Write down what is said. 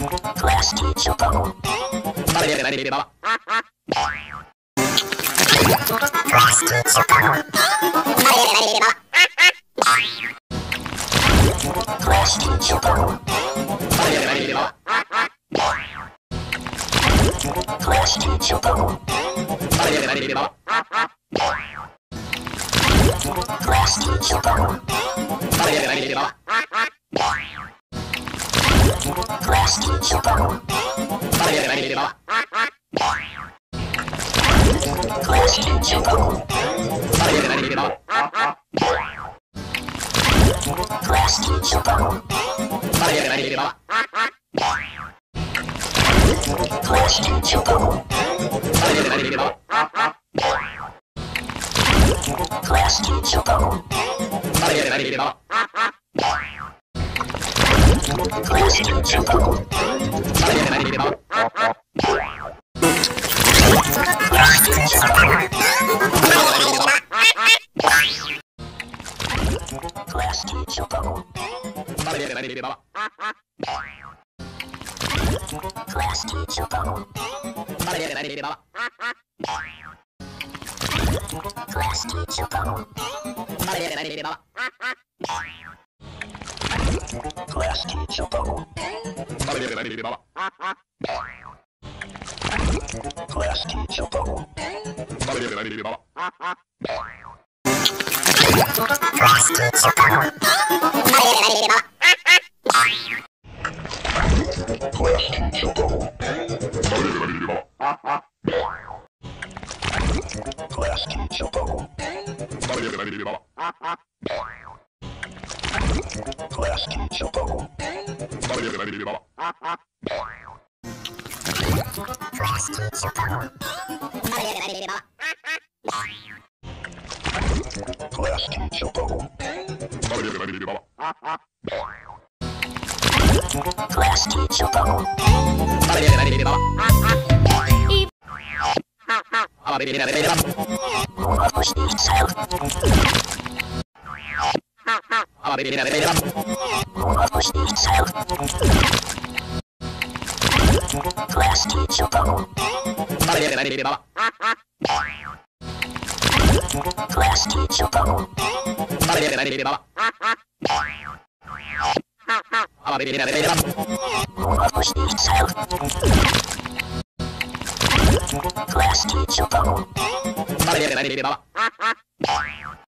Dale, dale, dale, baba. Plastic Class to Choco. Class teacher phone. Class teacher phone. Class teacher phone. Class teacher phone. Class teacher phone. Class teacher phone. Class teacher phone. Class teacher phone. Class teacher phone. Class teacher phone. Class teacher phone. Class teacher phone. Class teacher phone. Class teacher phone. Class teacher phone. Class teacher phone. Class teacher phone. Class teacher phone. Class teacher phone. Class teacher phone. Class teacher phone. Class teacher phone. Class teacher phone. Class teacher phone. Move up push the south. Move up push the south. Class teacher phone. Class teacher phone. Move up push the south. Class Plastic Chocobo.